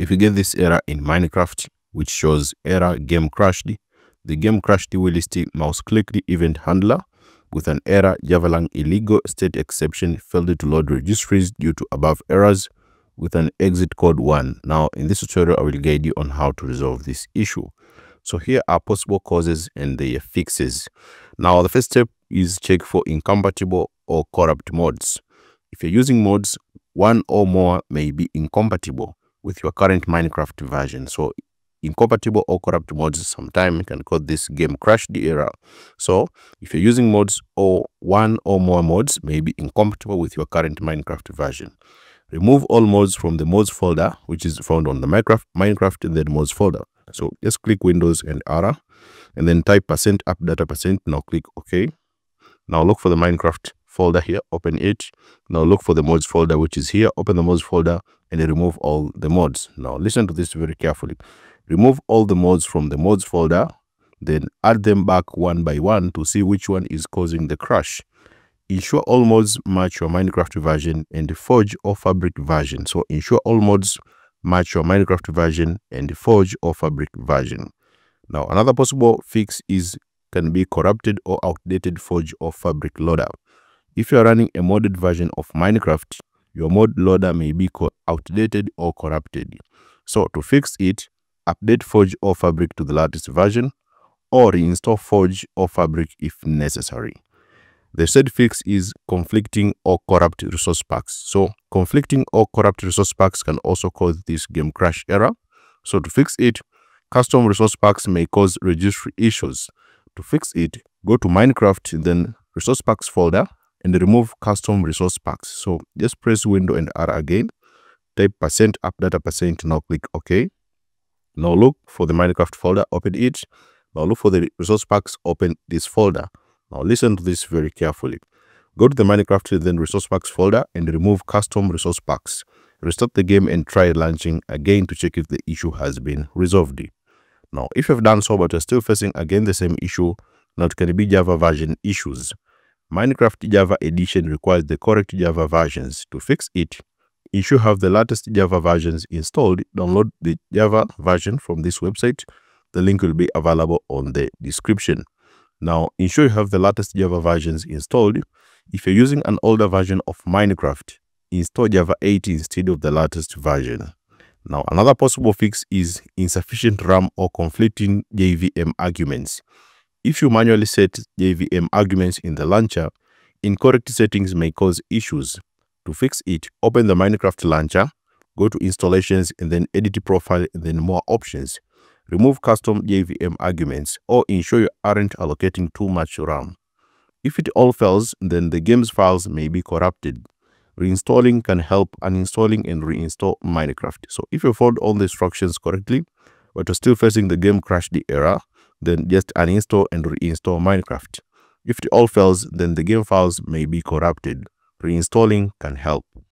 if you get this error in Minecraft, which shows error game crashed, the game crashed will list mouse clicked event handler with an error javalang illegal state exception failed to load registries due to above errors with an exit code 1. Now, in this tutorial, I will guide you on how to resolve this issue. So here are possible causes and their fixes. Now, the first step is check for incompatible or corrupt mods. If you're using mods, one or more may be incompatible with your current Minecraft version. So incompatible or corrupt mods sometimes can cause this game crash the error. So if you're using mods or one or more mods may be incompatible with your current Minecraft version. Remove all mods from the mods folder, which is found on the Minecraft, Minecraft then mods folder. So just click Windows and R and then type percent appdata percent. Now click OK. Now look for the Minecraft folder here, open it. Now look for the mods folder, which is here. Open the mods folder and remove all the mods. Now listen to this very carefully. Remove all the mods from the mods folder, then add them back one by one to see which one is causing the crash. Ensure all mods match your Minecraft version and the Forge or Fabric version. So ensure all mods match your Minecraft version and the Forge or Fabric version. Now another possible fix is can be corrupted or outdated Forge or Fabric loader. If you are running a modded version of Minecraft, your mod loader may be outdated or corrupted. So to fix it, update Forge or Fabric to the latest version or reinstall Forge or Fabric if necessary. The said fix is conflicting or corrupt resource packs. So conflicting or corrupt resource packs can also cause this game crash error. So to fix it, custom resource packs may cause registry issues. To fix it, go to Minecraft, then resource packs folder and remove custom resource packs. So just press window and R again, type percent appdata percent, now click OK. Now look for the Minecraft folder, open it. Now look for the resource packs, open this folder. Now listen to this very carefully. Go to the Minecraft then resource packs folder and remove custom resource packs. Restart the game and try launching again to check if the issue has been resolved. Now, if you've done so but you're still facing again the same issue, now it can be Java version issues. Minecraft Java Edition requires the correct Java versions. To fix it, you have the latest Java versions installed, download the Java version from this website. The link will be available on the description. Now, ensure you have the latest Java versions installed. If you're using an older version of Minecraft, install Java 8 instead of the latest version. Now, another possible fix is insufficient RAM or conflicting JVM arguments. If you manually set JVM arguments in the launcher, incorrect settings may cause issues. To fix it, open the Minecraft launcher, go to installations and then edit profile and then more options remove custom JVM arguments, or ensure you aren't allocating too much RAM. If it all fails, then the game's files may be corrupted. Reinstalling can help uninstalling and reinstall Minecraft. So if you followed all the instructions correctly, but you're still facing the game crash the error, then just uninstall and reinstall Minecraft. If it all fails, then the game files may be corrupted. Reinstalling can help.